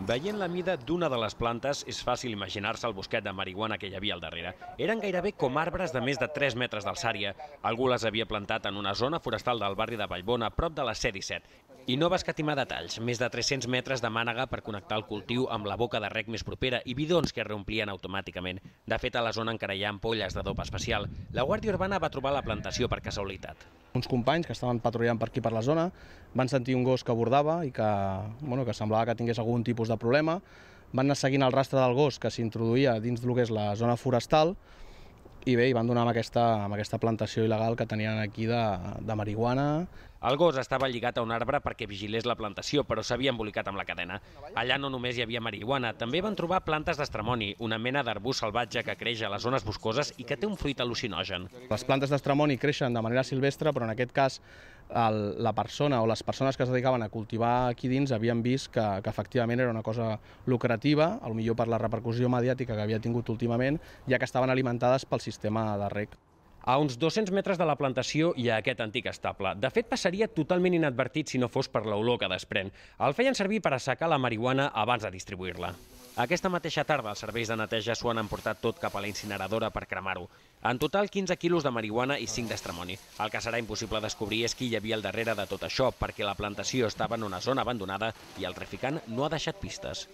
Veient la mida d'una de les plantes, és fàcil imaginar-se el bosquet de marihuana que hi havia al darrere. Eren gairebé com arbres de més de 3 metres d'alçària. Algú les havia plantat en una zona forestal del barri de Vallbona, prop de la C-17. I no va escatimar detalls, més de 300 metres de mànega per connectar el cultiu amb la boca de rec més propera i bidons que es reomplien automàticament. De fet, a la zona encara hi ha ampolles de dopa especial. La Guàrdia Urbana va trobar la plantació per casualitat. Uns companys que estaven patrullant per aquí per la zona van sentir un gos que abordava i que, bueno, que semblava que tingués algun tipus de problema. Van anar seguint el rastre del gos que s'introduïa dins del que és la zona forestal i bé, i van donar amb aquesta, amb aquesta plantació il·legal que tenien aquí de, de marihuana. El gos estava lligat a un arbre perquè vigilés la plantació, però s'havia embolicat amb la cadena. Allà no només hi havia marihuana, també van trobar plantes d'estremoni, una mena d'arbust salvatge que creix a les zones boscoses i que té un fruit al·lucinogen. Les plantes d'estremoni creixen de manera silvestre, però en aquest cas el, la persona o les persones que es dedicaven a cultivar aquí dins havien vist que, que efectivament era una cosa lucrativa, millor per la repercussió mediàtica que havia tingut últimament, ja que estaven alimentades pel sistema de rec. A uns 200 metres de la plantació hi ha aquest antic estable. De fet, passaria totalment inadvertit si no fos per l'olor que desprèn. El feien servir per assecar la marihuana abans de distribuir-la. Aquesta mateixa tarda, els serveis de neteja s'ho han emportat tot cap a la incineradora per cremar-ho. En total, 15 quilos de marihuana i 5 d'estremoni. El que serà impossible descobrir és qui hi havia al darrere de tot això, perquè la plantació estava en una zona abandonada i el traficant no ha deixat pistes.